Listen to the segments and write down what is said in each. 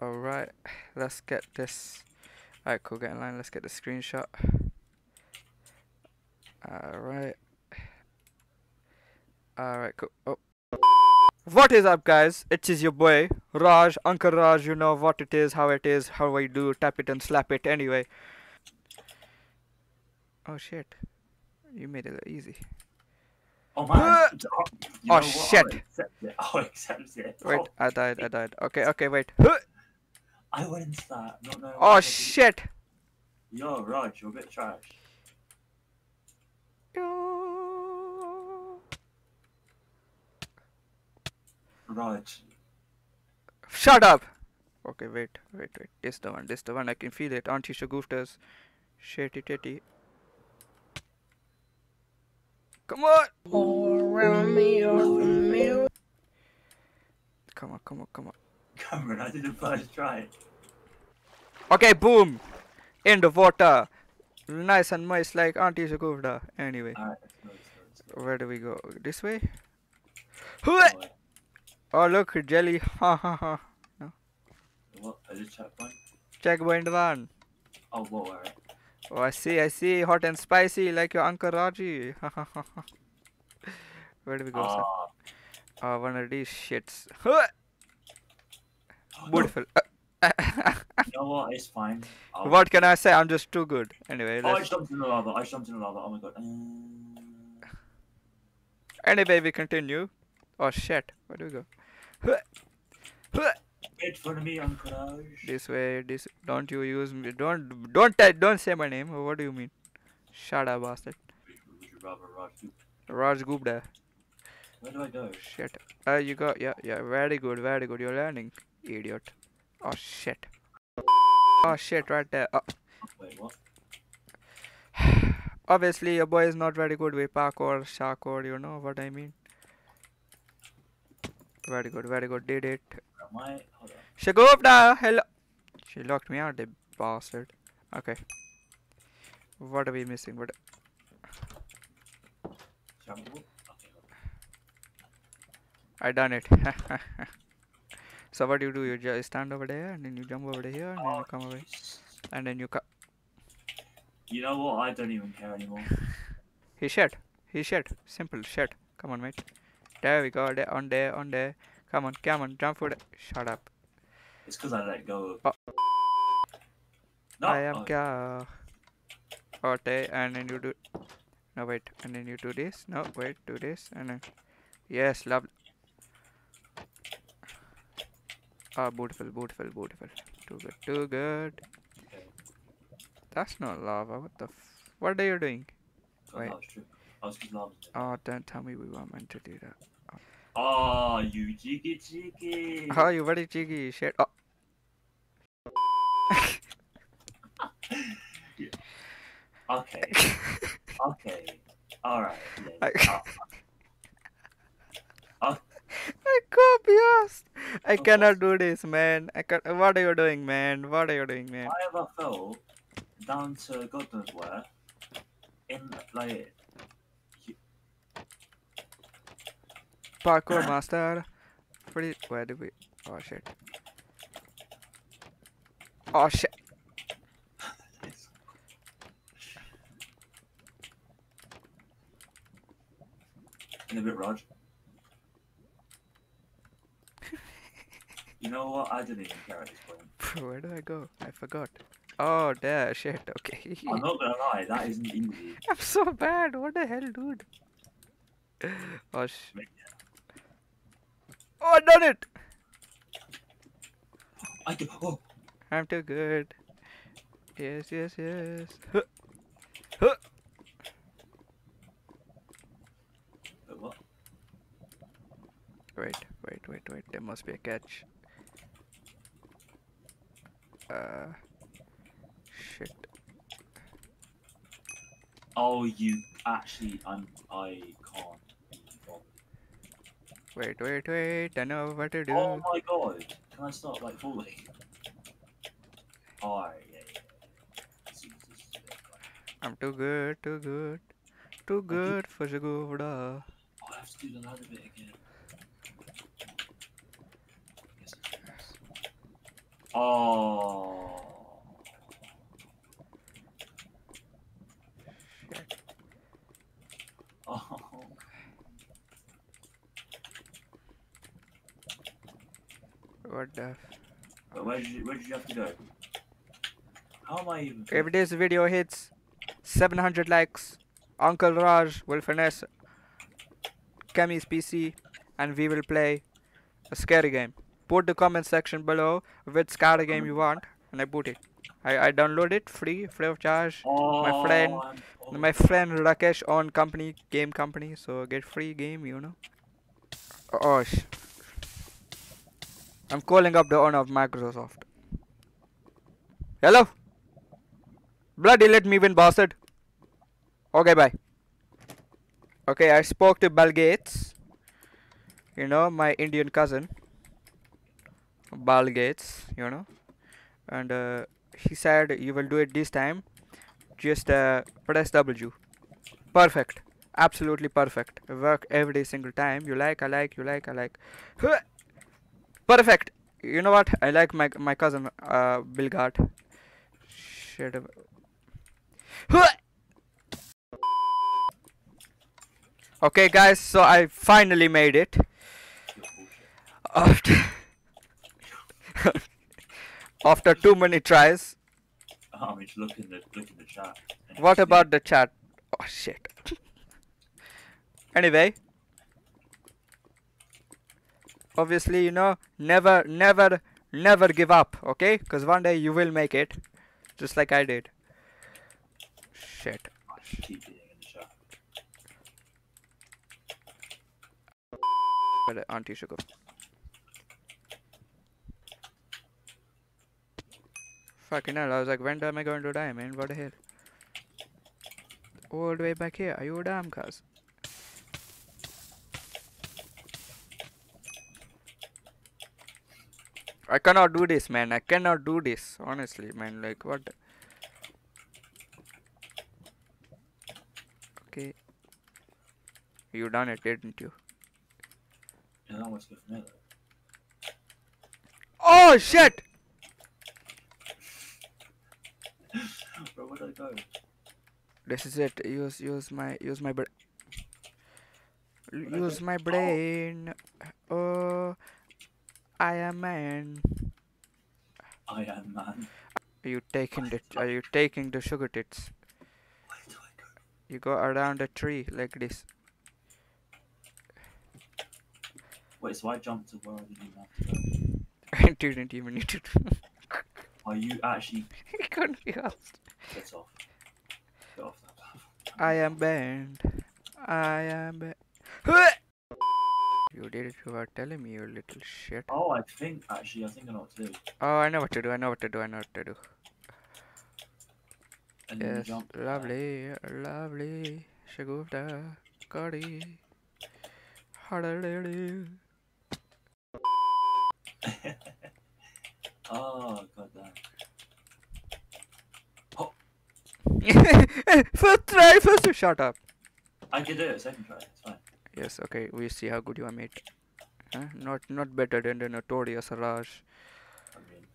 Alright, let's get this. Alright, cool, get in line, let's get the screenshot. Alright. Alright, cool. Oh. What is up, guys? It is your boy, Raj, Uncle Raj. You know what it is, how it is, how I do. Tap it and slap it anyway. Oh shit. You made it easy. Oh man. Uh, you oh, know what? shit. I'll accept it. I'll accept it. Wait, Oh, I died, I died. Okay, okay, wait. Huh. I went into that. Not knowing Oh to do. shit. Yo, Raj, you're a bit trash. Yo. Raj. Shut up! Okay, wait, wait, wait. This the one, this the one. I can feel it. Auntie Shaguftas. Shitty titty. Come on! Come on, come on, come on. Cameron, I did the first try. Okay, boom! In the water. Nice and moist like Auntie Shagufta. Anyway, Alright, let's go, let's go, where do we go? This way? let's Huh! go. Boy, Oh, look, jelly. Ha ha ha. What? Is it checkpoint? Checkpoint one. Oh, whoa, alright. Oh, I see, I see. Hot and spicy like your Uncle Raji. Ha ha ha ha. Where do we go, sir? Ah, Uh, one of these shits. Huh! Beautiful. you know what? It's fine. I'll- what can I say? I'm just too good. Anyway, Oh, I jumped in the lava. I jumped in the lava. Oh my god. Um, Anyway, we continue. Oh shit. Where do we go? Huh! Huh! Get in front of me, Uncle This way. This. Don't you use me? Don't. Don't. Don't say my name. What do you mean? Shut up, bastard. Would you Raj? Raj Gupta. Where do I go? Shit. Uh, you got. Yeah, yeah. Very good. Very good. You're learning, idiot. Oh shit. Oh shit. Right there. Oh. Wait, what? Obviously, your boy is not very good with parkour, shakor, you know what I mean. Very good, very good, did it. I? On. Hello. She locked me out, the bastard. Okay. What are we missing? What? I done it. so what do you do? You just stand over there, and then you jump over here, and then you come away, and then you come. You know what? I don't even care anymore. He shit. He shit. Simple shit. Come on, mate. There we go. There, on there, on there. Come on, come on, jump for it. Shut up. It's because I let go. Oh. No. I am oh, Kya. Okay, oh, and then you do. No, wait, and then you do this. No, wait, do this, and then. Yes, love. Ah, beautiful, beautiful, beautiful. Too good, too good. That's not lava. What the? F- what are you doing? Wait. that was true. I was just laughing. Oh, don't tell me we weren't meant to do that. Oh, you cheeky cheeky. Oh, you very cheeky shit. Oh, Okay. okay. Alright. I- Yeah. Uh, I can't be asked. I cannot do this, man. I can What are you doing, man? What are you doing, man? I ever fell down to God knows where in like Parkour master. Pretty. Where did we? Oh shit. Oh shit. in a bit, Raj. You know what? I didn't even care at this point. Where do I go? I forgot. Oh, there. Shit. Okay. I'm not gonna lie, that isn't easy. I'm so bad. What the hell, dude? Oh sh. Oh, I done it. I do. Oh, I'm too good. Yes, yes, yes. Huh. Huh. wait, wait, wait, wait. There must be a catch. Uh. Shit. Oh, you actually, I'm. I can't. Wait, wait, wait. I know what to do. Oh my god! Can I start like falling? Yeah, yeah. I'm too good, too good. Too good for Jagoda. Oh, I have to do the ladder bit again. Yes, yes. Oh. Oh. What the? Where did you where did you have to go? How am I even? If this video hits 700 likes, Uncle Raj will finesse Kamy's PC and we will play a scary game. Put the comment section below which scary game you want and I put it. I, I download it free, free of charge. Oh, friend- oh, My friend Rakesh on company, game company, so get free game, you know. Oh, oh, sh- I'm calling up the owner of Microsoft. Hello? Bloody let me win, bastard. Okay, bye. Okay, I spoke to Bill Gates. You know, my Indian cousin. Bill Gates, you know. And uh, he said you will do it this time. Just uh, press W. Perfect. Absolutely perfect. Work every single time. You like, I like, you like, I like. Perfect. You know what? I like my my cousin uh, Bill Gart. Shit. Okay, guys. So I finally made it. After after too many tries. Just look in the look in the chat. What about the chat? Oh shit. anyway, obviously, you know, never, never, never give up, okay? Because one day you will make it, just like I did. Shit. I should keep being in the chat. But uh, Auntie Sugar. Fucking hell, I was like, when am I going to die, man? What the hell? All the way back here. Are you damn cuz? I cannot do this, man. I cannot do this. Honestly, man. Like, what? Okay. You done it, didn't you? Yeah, that was good for me though. Oh, shit! Bro, where'd I go? This is it. Use use my use my brain. Use my brain. Oh, I am man. I am man. Are you taking the Are you taking the sugar tits? Where do I go? You go around the tree like this. Wait, so I jumped to where I didn't even have to go. I didn't even need to. Are you actually I couldn't be asked. get off? Get off that platform. I am banned. I am banned. You did it without telling me, you little shit. Oh, I think actually, I think I know what to do. Oh, I know what to do. I know what to do. I know what to do. And you Yes, lovely, lovely, Shagufta, Kari, Hadadadi. oh, ah, god damn. first try, first try. shut up. I can do it second try. It's fine. Yes, okay, we see how good you are, mate. Huh? Not, not better than the notorious Raj. I mean,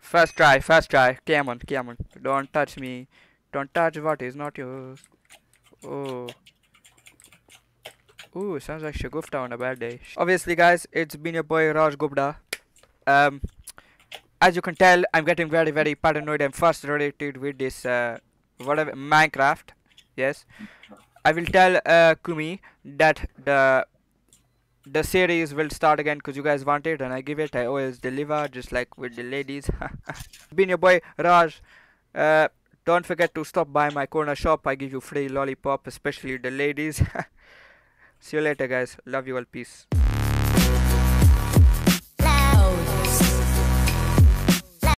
First try, first try. Come on, come on. Don't touch me. Don't touch what is not yours. Oh. Ooh, sounds like Shagufta on a bad day. Obviously, guys, it's been your boy Raj Gupta. Um, as you can tell, I'm getting very, very paranoid and frustrated with this, uh, whatever, Minecraft. Yes. I will tell uh, Kumi that the the series will start again because you guys want it and I give it. I always deliver just like with the ladies. Been your boy Raj. Uh, don't forget to stop by my corner shop. I give you free lollipop, especially the ladies. See you later, guys. Love you all. Peace.